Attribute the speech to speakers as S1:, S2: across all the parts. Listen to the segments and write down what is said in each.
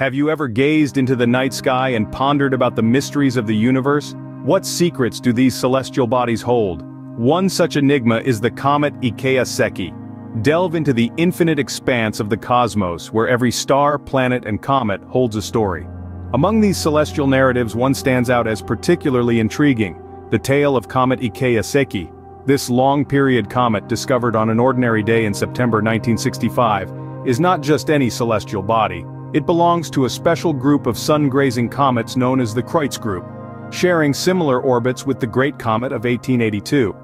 S1: Have you ever gazed into the night sky and pondered about the mysteries of the universe? What secrets do these celestial bodies hold? One such enigma is the comet Ikeya Seki. Delve into the infinite expanse of the cosmos where every star, planet and comet holds a story. Among these celestial narratives one stands out as particularly intriguing, the tale of Comet Ikeya Seki. This long-period comet discovered on an ordinary day in September 1965 is not just any celestial body, it belongs to a special group of sun-grazing comets known as the Kreutz Group, sharing similar orbits with the Great Comet of 1882.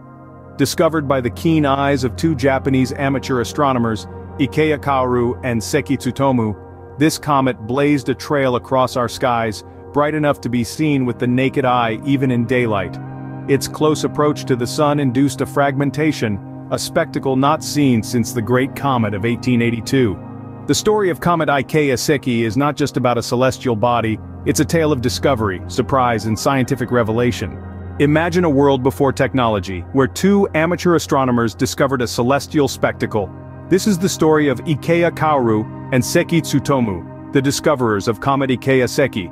S1: Discovered by the keen eyes of two Japanese amateur astronomers, Ikeya Kaoru and Seki Tsutomu, this comet blazed a trail across our skies, bright enough to be seen with the naked eye even in daylight. Its close approach to the sun induced a fragmentation, a spectacle not seen since the Great Comet of 1882. The story of Comet Ikeya Seki is not just about a celestial body, it's a tale of discovery, surprise and scientific revelation. Imagine a world before technology, where two amateur astronomers discovered a celestial spectacle. This is the story of Ikeya Kaoru and Seki Tsutomu, the discoverers of Comet Ikeya Seki.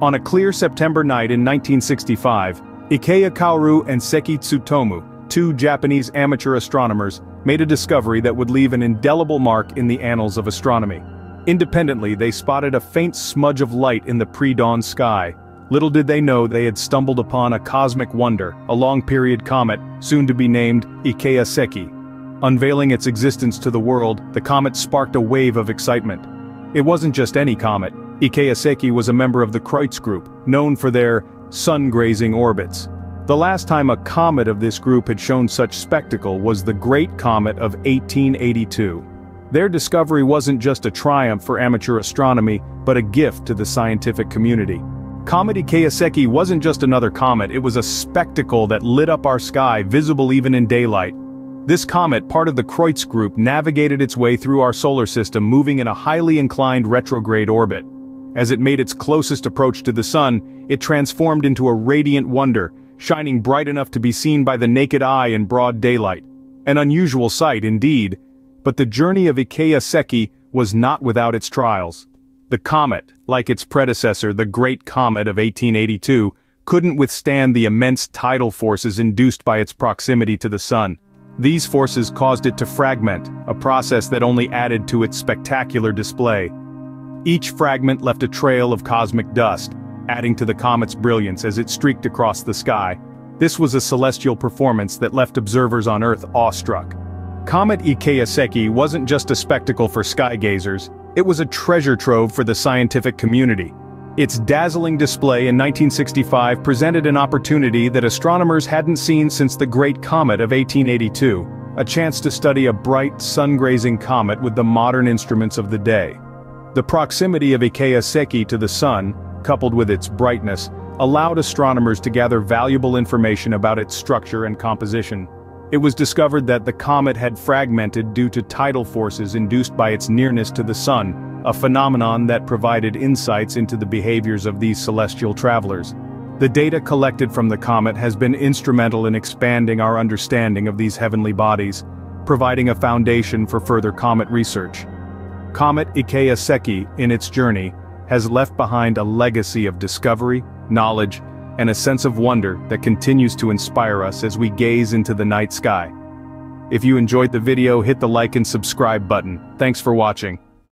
S1: On a clear September night in 1965, Ikeya Kaoru and Seki Tsutomu, two Japanese amateur astronomers, made a discovery that would leave an indelible mark in the annals of astronomy. Independently they spotted a faint smudge of light in the pre-dawn sky. Little did they know they had stumbled upon a cosmic wonder, a long-period comet, soon to be named Ikeya Seki. Unveiling its existence to the world, the comet sparked a wave of excitement. It wasn't just any comet, Ikeya Seki was a member of the Kreutz group, known for their sun-grazing orbits. The last time a comet of this group had shown such spectacle was the Great Comet of 1882. Their discovery wasn't just a triumph for amateur astronomy, but a gift to the scientific community. Comet Ikeya Seki wasn't just another comet, it was a spectacle that lit up our sky, visible even in daylight. This comet, part of the Kreutz group, navigated its way through our solar system moving in a highly inclined retrograde orbit. As it made its closest approach to the sun, it transformed into a radiant wonder, shining bright enough to be seen by the naked eye in broad daylight. An unusual sight indeed, but the journey of Ikeya Seki was not without its trials. The comet, like its predecessor the Great Comet of 1882, couldn't withstand the immense tidal forces induced by its proximity to the sun. These forces caused it to fragment, a process that only added to its spectacular display. Each fragment left a trail of cosmic dust, adding to the comet's brilliance as it streaked across the sky. This was a celestial performance that left observers on Earth awestruck. Comet Ikeya Seki wasn't just a spectacle for skygazers, it was a treasure trove for the scientific community. Its dazzling display in 1965 presented an opportunity that astronomers hadn't seen since the Great Comet of 1882, a chance to study a bright, sun-grazing comet with the modern instruments of the day. The proximity of Ikeya Seki to the Sun, coupled with its brightness, allowed astronomers to gather valuable information about its structure and composition. It was discovered that the comet had fragmented due to tidal forces induced by its nearness to the Sun, a phenomenon that provided insights into the behaviors of these celestial travelers. The data collected from the comet has been instrumental in expanding our understanding of these heavenly bodies, providing a foundation for further comet research. Comet Ikeya Seki, in its journey, has left behind a legacy of discovery, knowledge, and a sense of wonder that continues to inspire us as we gaze into the night sky. If you enjoyed the video hit the like and subscribe button. Thanks for watching.